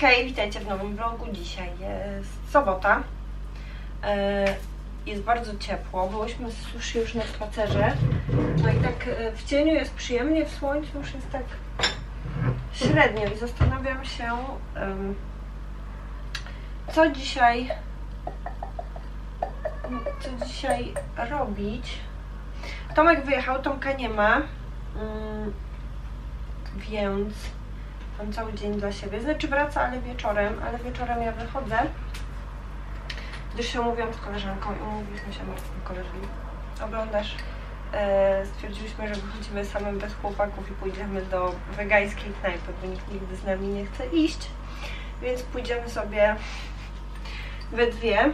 hej, witajcie w nowym vlogu. Dzisiaj jest sobota. E, jest bardzo ciepło. Byłyśmy z sushi już na spacerze. No i tak e, w cieniu jest przyjemnie, w słońcu już jest tak średnio. I zastanawiam się, co dzisiaj co dzisiaj robić. Tomek wyjechał, Tomka nie ma. Mm, więc Mam cały dzień dla siebie. Znaczy wraca, ale wieczorem, ale wieczorem ja wychodzę. Gdyż się umówiłam z koleżanką i umówiliśmy się Marcin koleżanką. Oglądasz? E, stwierdziliśmy, że wychodzimy samym bez chłopaków i pójdziemy do wegańskiej knajpy, bo nikt nigdy z nami nie chce iść. Więc pójdziemy sobie we dwie.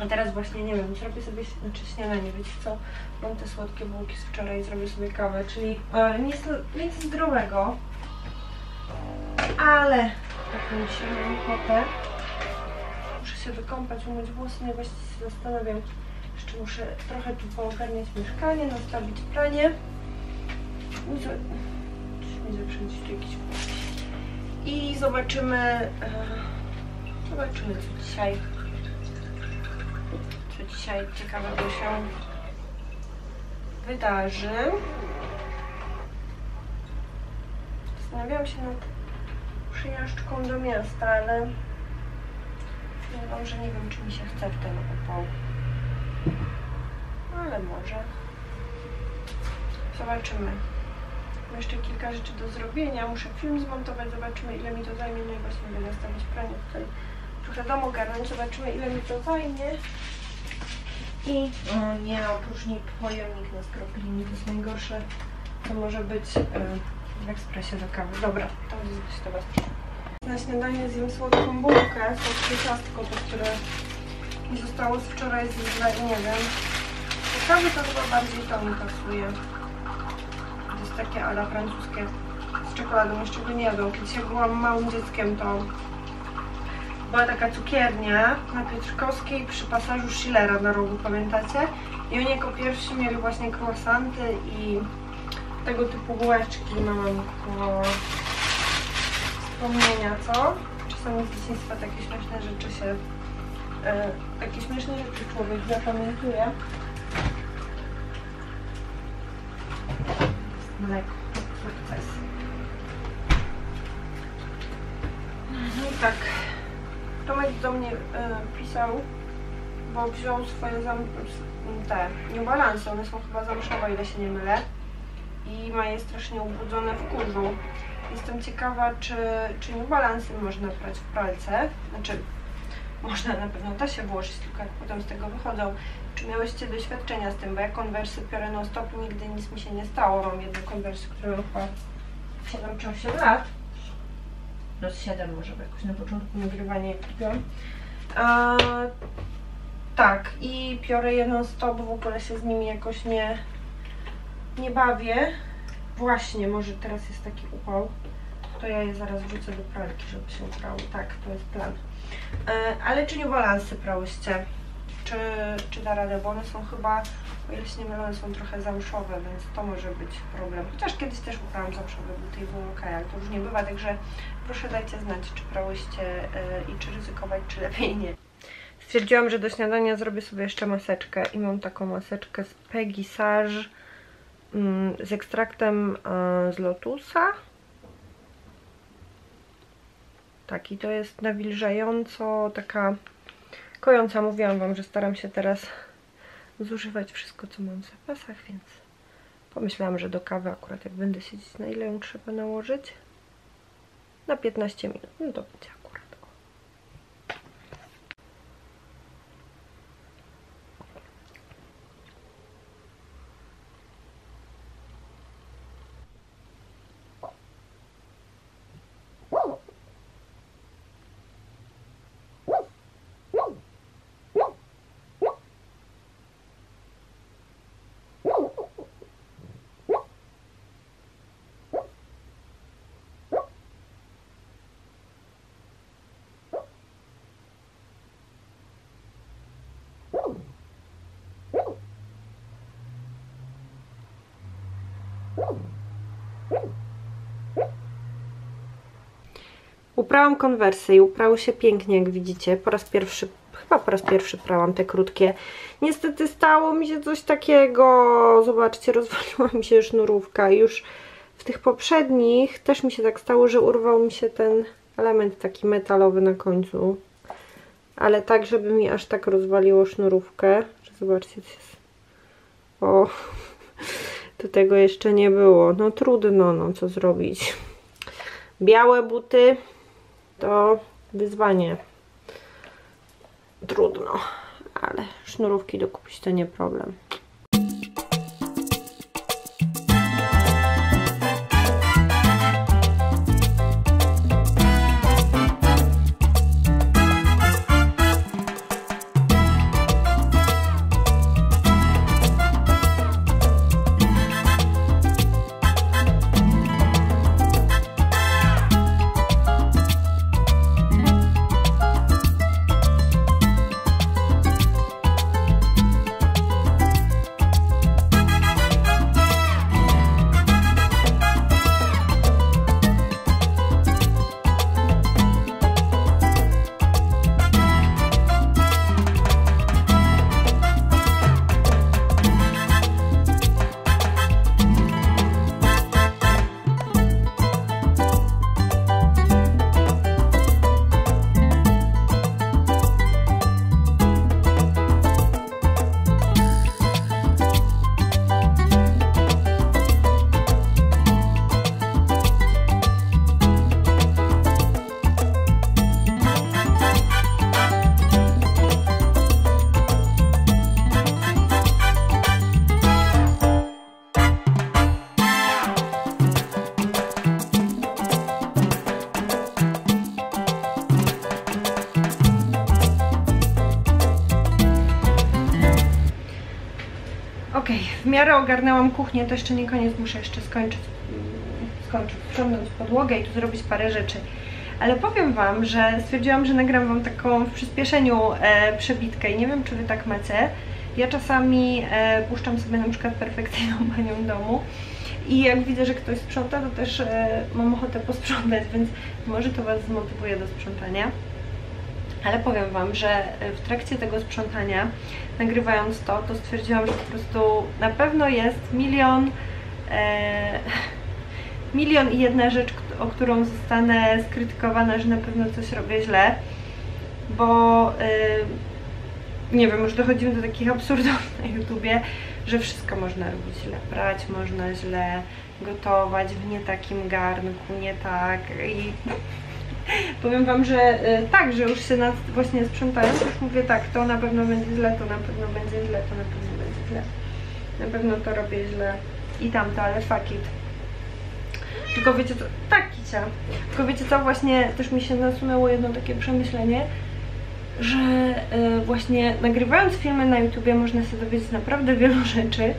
A teraz właśnie, nie wiem, zrobię sobie znaczy śniadanie, wiecie co? Mam te słodkie bułki z wczoraj, zrobię sobie kawę, czyli e, nic, nic zdrowego, ale taką dzisiaj mam ochotę. Muszę się wykąpać, umyć włosy, no właśnie się zastanawiam. Jeszcze muszę trochę tu poogarniać mieszkanie, nastawić pranie. Mi zaprzędzić tu I zobaczymy, e, zobaczymy co dzisiaj, co dzisiaj ciekawego się wydarzy. Zastanawiałam się nad przyjażdżką do miasta, ale wiem, że nie wiem, czy mi się chce w ten upał. Ale może. Zobaczymy. Mam jeszcze kilka rzeczy do zrobienia. Muszę film zmontować, zobaczymy ile mi to zajmie. No i właśnie będę nastawić pranie tutaj. Trochę domu ogarnąć, zobaczymy ile mi to zajmie. I o nie, opróżnik pojemnik na skroplini, to jest najgorsze, co może być. Yy, w ekspresie do kawy. Dobra, to jest do Was. Na śniadanie zjem słodką bułkę, słodkie ciastko, to które zostało z wczoraj z nie wiem. Do kawy to chyba bardziej to mi pasuje. To jest takie ala francuskie z czekoladą, jeszcze go nie jadłam. Kiedyś jak byłam małym dzieckiem, to była taka cukiernia na Pietrzkowskiej przy pasażu Schillera na rogu, pamiętacie? I oni jako pierwsi mieli właśnie croissanty i tego typu bułeczki mam po wspomnienia, co? Czasami z dzieciństwa takie śmieszne rzeczy się e, takie śmieszne rzeczy człowiek zapamiętuje. Mleko, sukces. No i tak, Tomek do mnie e, pisał, bo wziął swoje zam te niebalansy, one są chyba zamszowe, ile się nie mylę i ma je strasznie ubudzone w kurzu. Jestem ciekawa, czy, czy New Balance można prać w pralce. Znaczy, można na pewno da się włożyć, tylko jak potem z tego wychodzą. Czy miałyście doświadczenia z tym, bo ja konwersy piorę non stop nigdy nic mi się nie stało. Mam jedną konwersję, którą chyba 7 czy 8 lat. No z 7 może, bo jakoś na początku nagrywania je kupiłam. tak, i piorę je non stop, w ogóle się z nimi jakoś nie, nie bawię. Właśnie, może teraz jest taki upał. To ja je zaraz wrzucę do pralki, żeby się uprały. Tak, to jest plan. E, ale czy nie balansy prałyście? Czy, czy da radę? Bo one są chyba, o ile się nie mylę, one są trochę zamszowe, więc to może być problem. Chociaż kiedyś też uprałam zamszowe buty i było ok, ale to już nie bywa, także proszę dajcie znać, czy prałyście e, i czy ryzykować, czy lepiej nie. Stwierdziłam, że do śniadania zrobię sobie jeszcze maseczkę i mam taką maseczkę z Peggy Sage Mm, z ekstraktem e, z lotusa. Taki to jest nawilżająco, taka kojąca. Mówiłam Wam, że staram się teraz zużywać wszystko, co mam w zapasach, więc pomyślałam, że do kawy akurat jak będę siedzieć, na ile ją trzeba nałożyć? Na 15 minut. No to będzie Uprałam konwersy i uprały się pięknie, jak widzicie. Po raz pierwszy, chyba po raz pierwszy prałam te krótkie. Niestety stało mi się coś takiego. Zobaczcie, rozwaliła mi się sznurówka już w tych poprzednich też mi się tak stało, że urwał mi się ten element taki metalowy na końcu. Ale tak, żeby mi aż tak rozwaliło sznurówkę. Zobaczcie, co jest... O... to tego jeszcze nie było. No trudno, no co zrobić. Białe buty to wyzwanie. Trudno, ale sznurówki dokupić to nie problem. Miarę ogarnęłam kuchnię, to jeszcze nie koniec, muszę jeszcze skończyć, skończyć, sprzątnąć podłogę i tu zrobić parę rzeczy. Ale powiem Wam, że stwierdziłam, że nagram Wam taką w przyspieszeniu e, przebitkę i nie wiem, czy Wy tak macie. Ja czasami e, puszczam sobie na przykład perfekcyjną panią domu i jak widzę, że ktoś sprząta, to też e, mam ochotę posprzątać, więc może to Was zmotywuje do sprzątania. Ale powiem Wam, że w trakcie tego sprzątania, nagrywając to, to stwierdziłam, że po prostu na pewno jest milion, e, milion i jedna rzecz, o którą zostanę skrytykowana, że na pewno coś robię źle, bo e, nie wiem, już dochodzimy do takich absurdów na YouTubie, że wszystko można robić źle, brać można źle, gotować w nie takim garnku, nie tak i Powiem Wam, że e, tak, że już się nad właśnie sprzątając, już mówię tak, to na pewno będzie źle, to na pewno będzie źle, to na pewno będzie źle. Na pewno to robię źle i tamto, ale fuck it. Tylko wiecie co, tak Kicia, tylko wiecie co, właśnie też mi się nasunęło jedno takie przemyślenie, że yy, właśnie nagrywając filmy na YouTubie można się dowiedzieć naprawdę wielu rzeczy,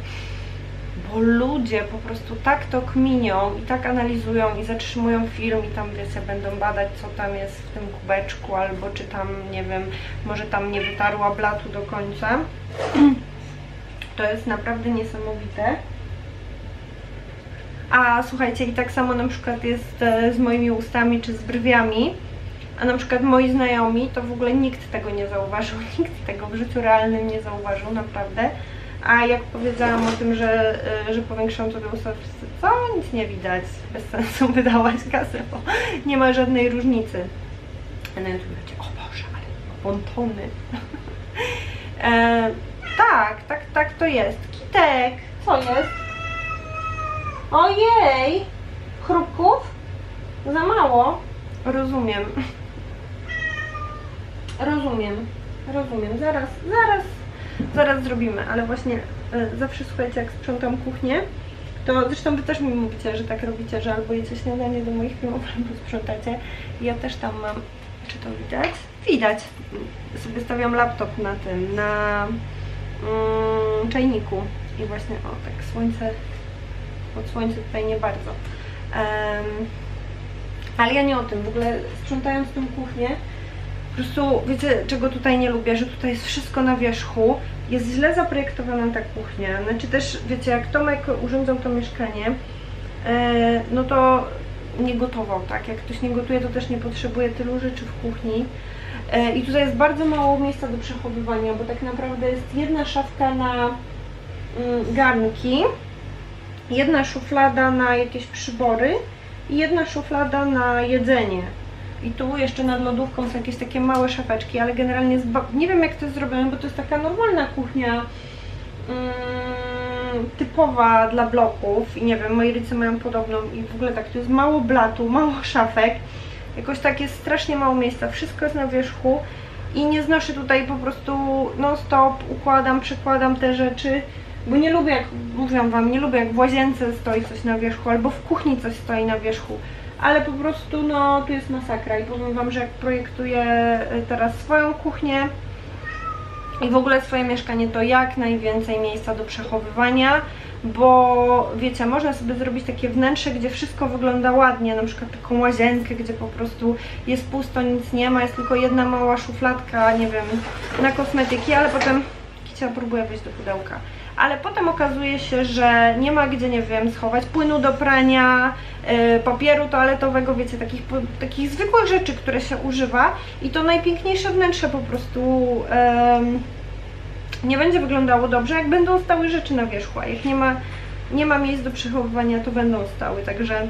bo ludzie po prostu tak to kminią i tak analizują i zatrzymują film i tam wiecie, będą badać co tam jest w tym kubeczku albo czy tam, nie wiem, może tam nie wytarła blatu do końca. To jest naprawdę niesamowite. A słuchajcie, i tak samo na przykład jest e, z moimi ustami czy z brwiami, a na przykład moi znajomi to w ogóle nikt tego nie zauważył, nikt tego w życiu realnym nie zauważył, naprawdę. A jak powiedziałam o tym, że, y, że powiększam sobie usta, co? Nic nie widać. Bez sensu wydawać kasę, bo nie ma żadnej różnicy. A na YouTube będzie, o Boże, ale pontony. e, tak, tak, tak to jest. Kitek, co jest? Ojej! Chrupków? Za mało? Rozumiem. Rozumiem. Rozumiem. Zaraz, zaraz zaraz zrobimy, ale właśnie e, zawsze słuchajcie, jak sprzątam kuchnię, to zresztą wy też mi mówicie, że tak robicie, że albo jecie śniadanie do moich filmów, albo sprzątacie. Ja też tam mam, czy to widać? Widać. Sobie stawiam laptop na tym, na mm, czajniku i właśnie, o tak, słońce, pod słońce tutaj nie bardzo. Um, ale ja nie o tym, w ogóle sprzątając tą kuchnię, po prostu, wiecie, czego tutaj nie lubię, że tutaj jest wszystko na wierzchu, jest źle zaprojektowana ta kuchnia, znaczy też, wiecie, jak Tomek urządzał to mieszkanie, e, no to nie gotował, tak? Jak ktoś nie gotuje, to też nie potrzebuje tylu rzeczy w kuchni. E, I tutaj jest bardzo mało miejsca do przechowywania, bo tak naprawdę jest jedna szafka na mm, garnki, jedna szuflada na jakieś przybory i jedna szuflada na jedzenie. I tu jeszcze nad lodówką są jakieś takie małe szafeczki, ale generalnie nie wiem jak to jest zrobione, bo to jest taka normalna kuchnia mm, typowa dla bloków. I nie wiem, moi rodzice mają podobną i w ogóle tak, tu jest mało blatu, mało szafek, jakoś tak jest strasznie mało miejsca, wszystko jest na wierzchu. I nie znoszę tutaj po prostu non stop, układam, przekładam te rzeczy, bo nie lubię jak, mówiłam wam, nie lubię jak w łazience stoi coś na wierzchu albo w kuchni coś stoi na wierzchu, ale po prostu no tu jest masakra. I powiem wam, że jak projektuję y, teraz swoją kuchnię i w ogóle swoje mieszkanie, to jak najwięcej miejsca do przechowywania, bo wiecie, można sobie zrobić takie wnętrze, gdzie wszystko wygląda ładnie, na przykład taką łazienkę, gdzie po prostu jest pusto, nic nie ma, jest tylko jedna mała szufladka, nie wiem, na kosmetyki, ale potem Kicia próbuje wejść do pudełka. Ale potem okazuje się, że nie ma gdzie, nie wiem, schować płynu do prania, yy, papieru toaletowego, wiecie, takich, takich zwykłych rzeczy, które się używa. I to najpiękniejsze wnętrze po prostu em, nie będzie wyglądało dobrze, jak będą stały rzeczy na wierzchu, a jak nie ma, nie ma miejsc do przechowywania, to będą stały, także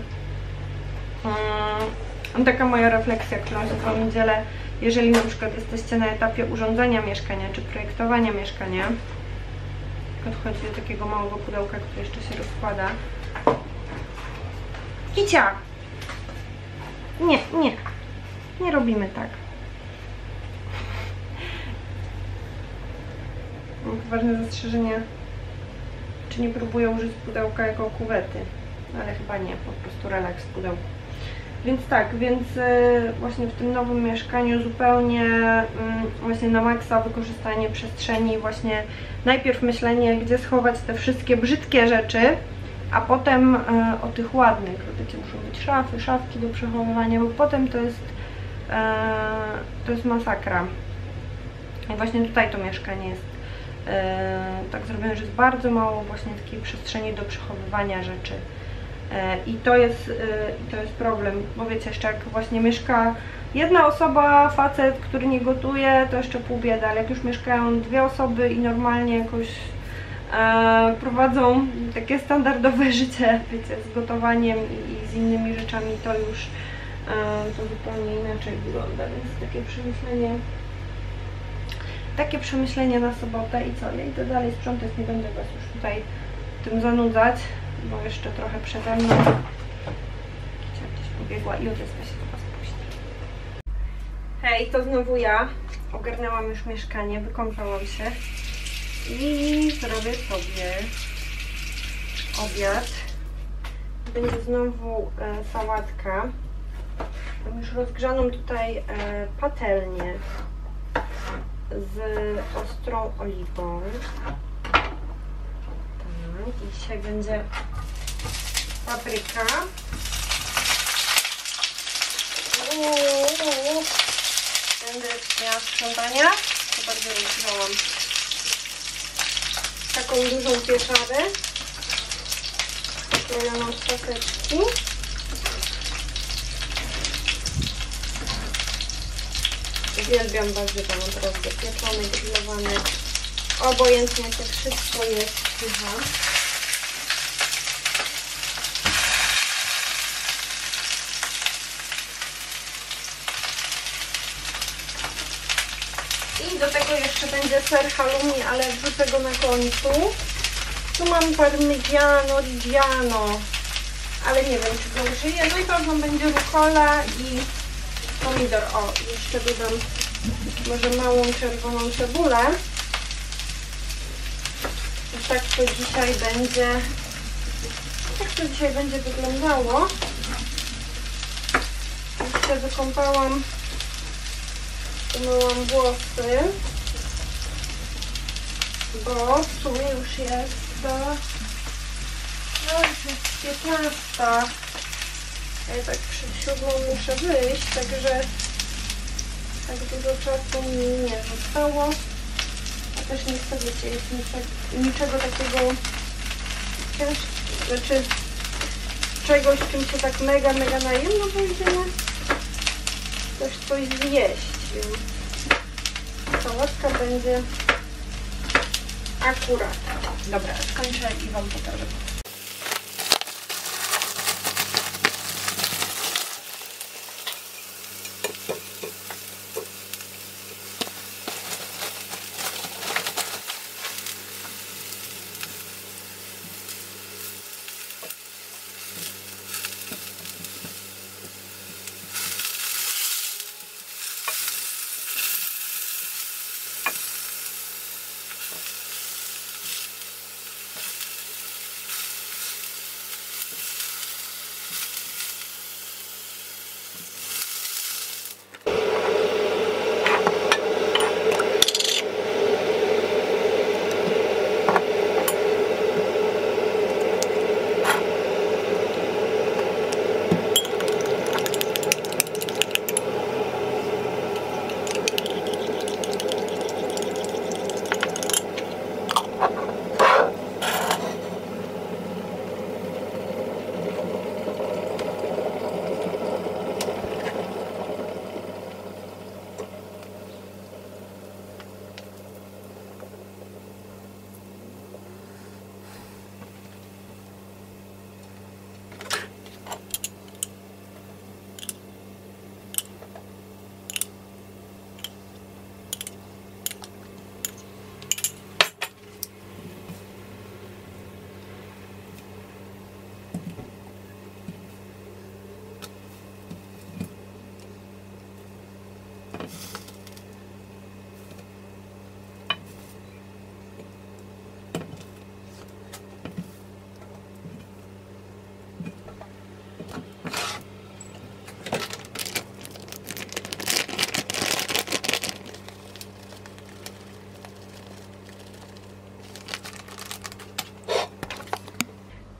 mm, taka moja refleksja, którą się z Wami dzielę, jeżeli na przykład jesteście na etapie urządzenia mieszkania, czy projektowania mieszkania, podchodzi do takiego małego pudełka, które jeszcze się rozkłada. Kicia! Nie, nie. Nie robimy tak. Mam poważne zastrzeżenia, czy nie próbuję użyć pudełka jako kuwety. Ale chyba nie, po prostu relaks w pudełku. Więc tak, więc e, właśnie w tym nowym mieszkaniu zupełnie mm, właśnie na maksa wykorzystanie przestrzeni, właśnie najpierw myślenie, gdzie schować te wszystkie brzydkie rzeczy, a potem e, o tych ładnych, wiecie, muszą być szafy, szafki do przechowywania, bo potem to jest e, to jest masakra. I właśnie tutaj to mieszkanie jest tak zrobione, że jest bardzo mało właśnie takiej przestrzeni do przechowywania rzeczy. E, I to jest, e, to jest problem, bo wiecie, jeszcze jak właśnie mieszka jedna osoba, facet, który nie gotuje, to jeszcze pół bieda, ale jak już mieszkają dwie osoby i normalnie jakoś e, prowadzą takie standardowe życie, wiecie, z gotowaniem i, i z innymi rzeczami, to już e, to zupełnie inaczej wygląda, więc takie przemyślenie takie przemyślenie na sobotę i co, ja idę dalej sprzątać, nie będę Was już tutaj tym zanudzać, bo jeszcze trochę przede mną. Kicia gdzieś pobiegła i odezwę się do Was później. Hej, to znowu ja. Ogarnęłam już mieszkanie, wykąpałam się i zrobię sobie obiad. Będzie znowu e, sałatka. Mam już rozgrzaną tutaj e, patelnię z ostrą oliwą. Tak, i dzisiaj będzie papryka. Uuu, Będę miała sprzątania. To bardzo wziąłam taką dużą pieczarę pokrojoną z paseczki. Uwielbiam warzywa naprawdę, pieczone, grillowane. Obojętnie to wszystko jest pycha. I do tego jeszcze będzie ser halloumi, ale wrzucę go na końcu. Tu mam parmigiano reggiano, ale nie wiem czy go użyję. No i pewno będzie rucola i pomidor. O, jeszcze dodam może małą czerwoną cebulę. I tak to dzisiaj będzie, tak to dzisiaj będzie wyglądało. Jeszcze wykąpałam, umyłam włosy, bo w sumie już jest, no jest 15. Ja tak przed siódmą muszę wyjść, także tak dużo czasu mi nie zostało. A też nie chcę, wiecie, jest niczego, niczego takiego ciężkiego, znaczy czegoś, czym się tak mega, mega najem, no to idziemy też coś zjeść, sałatka będzie akurat. Dobra, skończę i Wam pokażę.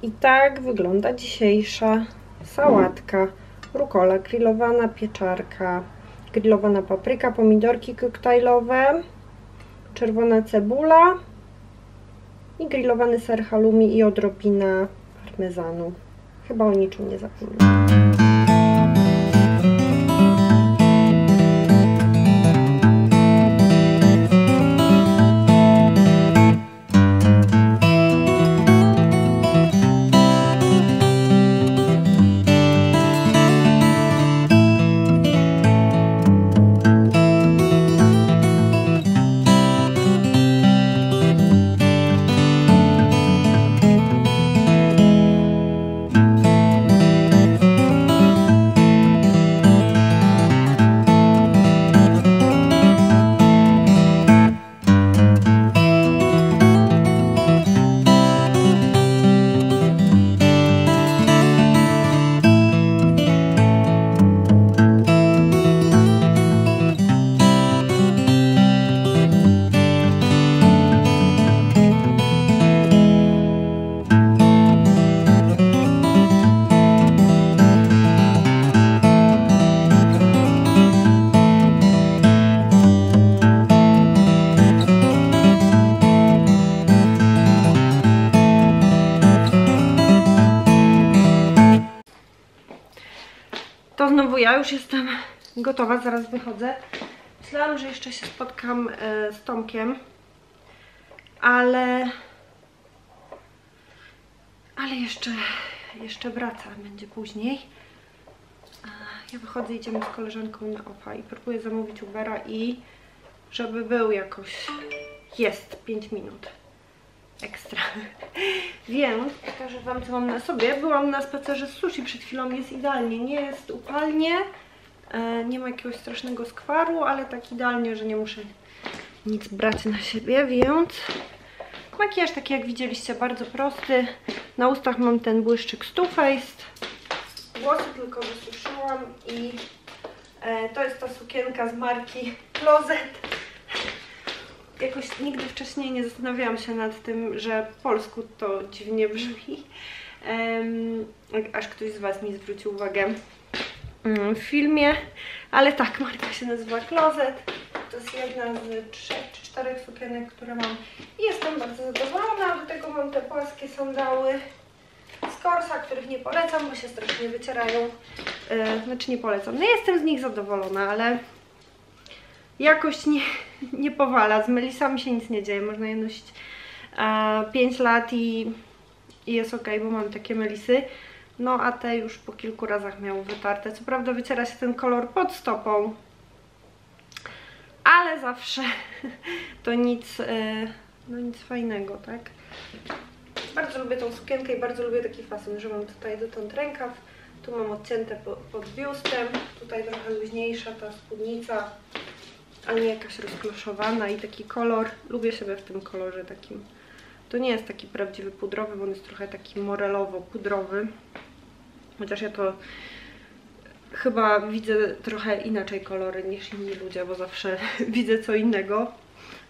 I tak wygląda dzisiejsza sałatka. Rukola grillowana, pieczarka, grillowana papryka, pomidorki koktajlowe, czerwona cebula i grillowany ser halloumi i odrobina parmezanu. Chyba o niczym nie zapomniałam. Już jestem gotowa, zaraz wychodzę. Myślałam, że jeszcze się spotkam e, z Tomkiem, ale ale jeszcze jeszcze wraca, będzie później. Ja wychodzę, idziemy z koleżanką na OPA i próbuję zamówić Ubera i żeby był jakoś jest 5 minut ekstra. Więc pokażę Wam, co mam na sobie. Byłam na spacerze z sushi przed chwilą, jest idealnie. Nie jest upalnie, e, nie ma jakiegoś strasznego skwaru, ale tak idealnie, że nie muszę nic brać na siebie, więc makijaż taki jak widzieliście, bardzo prosty. Na ustach mam ten błyszczyk Stu Faced. Włosy tylko wysuszyłam i e, to jest ta sukienka z marki Closet jakoś nigdy wcześniej nie zastanawiałam się nad tym, że po polsku to dziwnie brzmi. Um, aż ktoś z Was mi zwrócił uwagę um, w filmie. Ale tak, marka się nazywa Closet. To jest jedna z trzech czy czterech sukienek, które mam. I jestem bardzo zadowolona. Do tego mam te płaskie sandały z Corsa, których nie polecam, bo się strasznie wycierają. E, znaczy nie polecam. No jestem z nich zadowolona, ale jakość nie, nie powala. Z melisami się nic nie dzieje. Można je nosić e, 5 lat i, i jest ok, bo mam takie melisy. No a te już po kilku razach miały wytarte. Co prawda wyciera się ten kolor pod stopą, ale zawsze to nic, e, no nic fajnego, tak? Bardzo lubię tą sukienkę i bardzo lubię taki fason, że mam tutaj dotąd rękaw, tu mam odcięte po, pod biustem, tutaj trochę luźniejsza ta spódnica, a nie jakaś rozkloszowana i taki kolor, lubię siebie w tym kolorze takim. To nie jest taki prawdziwy pudrowy, bo on jest trochę taki morelowo-pudrowy, chociaż ja to chyba widzę trochę inaczej kolory niż inni ludzie, bo zawsze widzę co innego,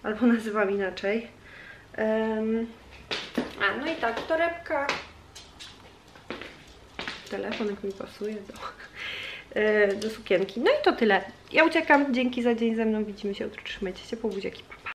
albo nazywam inaczej. Em, a, no i tak, torebka. Telefon jak mi pasuje do, do sukienki. No i to tyle. Ja uciekam. Dzięki za dzień ze mną. Widzimy się jutro. Trzymajcie się po buziaki. Pa, pa.